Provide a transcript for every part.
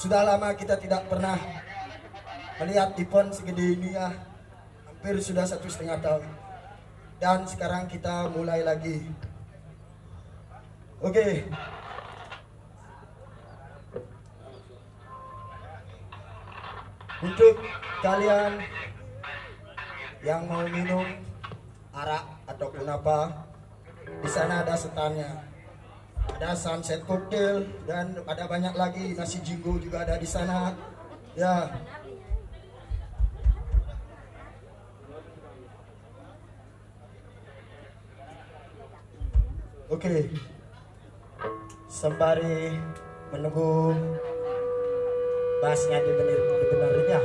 sudah lama kita tidak pernah melihat event segede ini ya. Hampir sudah satu setengah tahun. Dan sekarang kita mulai lagi. Oke. Untuk kalian yang mau minum arak ataupun apa, di sana ada setannya ada sunset cocktail dan ada banyak lagi. Nasi jinggo juga ada di sana. Ya. Oke. Sembari menunggu bassnya dibenerin ya.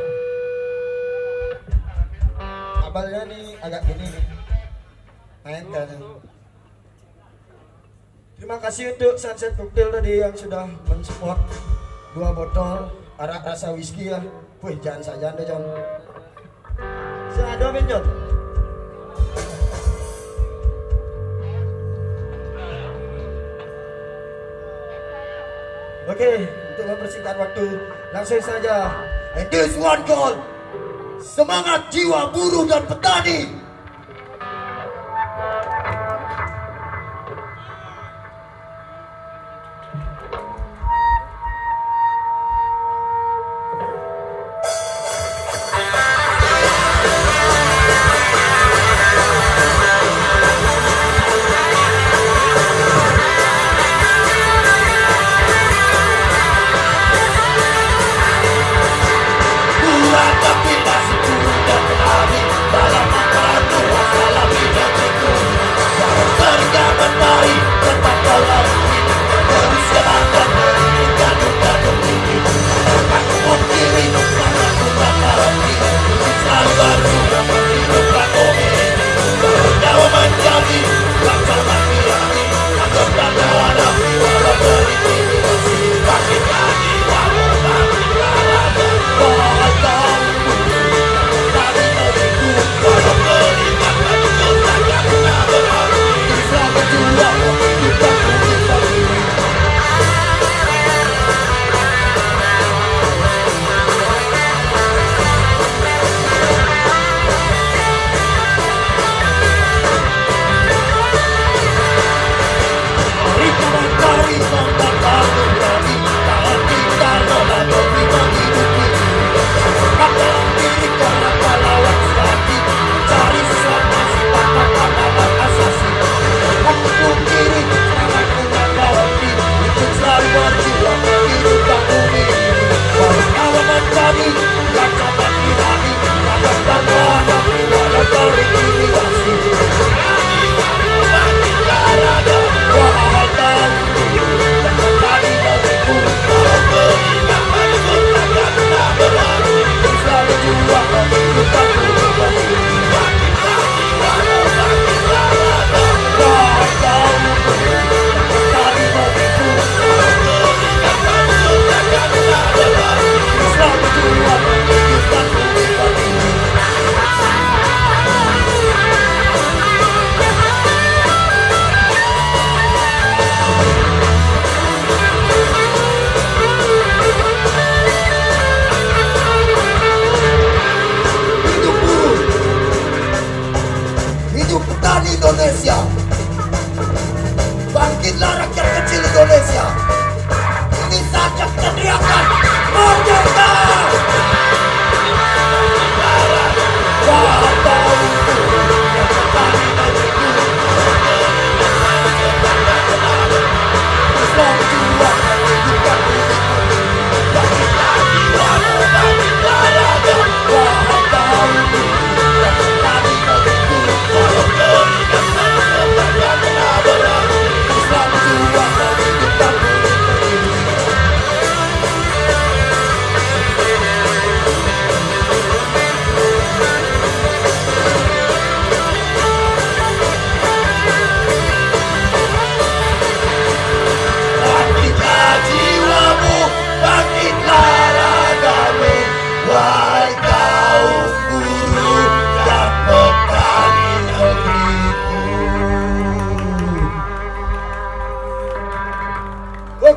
Kabarnya nih agak gini nih. Main kan Terima kasih untuk Sunset Cocktail tadi yang sudah mensupport dua botol arak rasa whisky ya. Wih, jangan saja anda John. Saya ada John. Oke, untuk mempersingkat waktu, langsung saja. And this one call, semangat jiwa buruh dan petani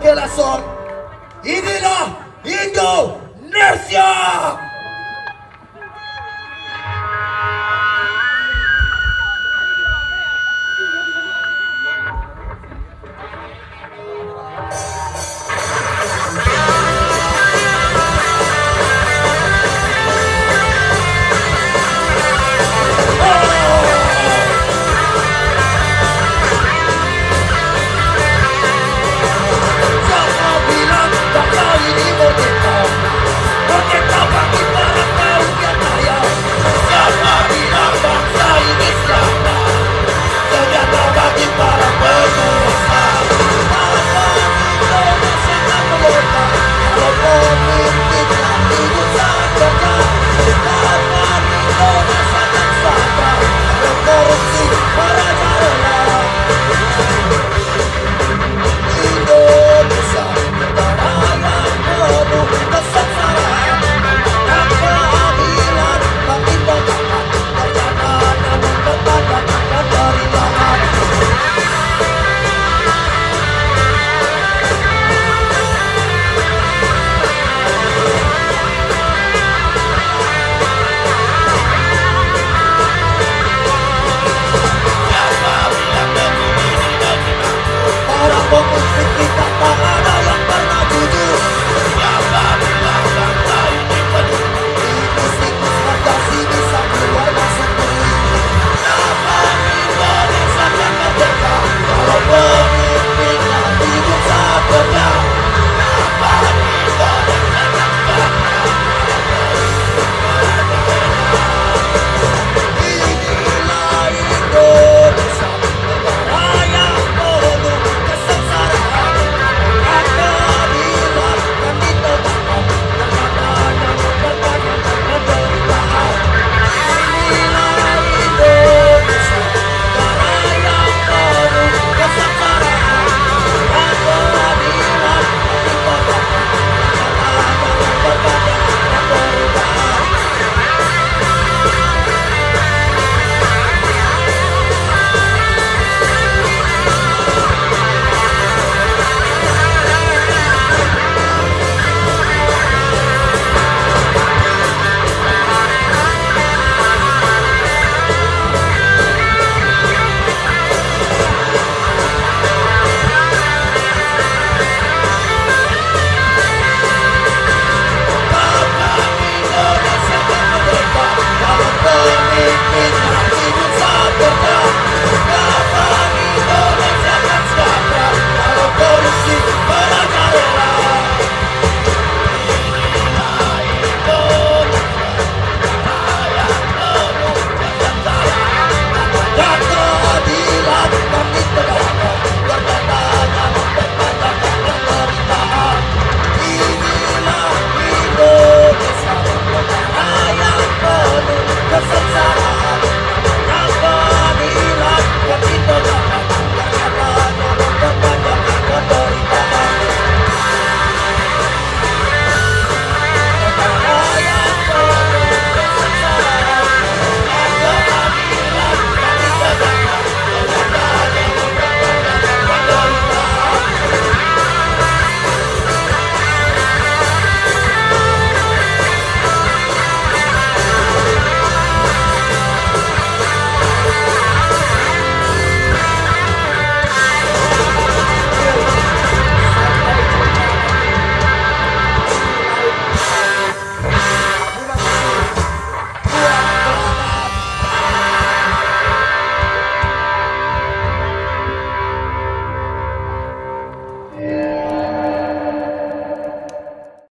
corazón y de la Indonesia.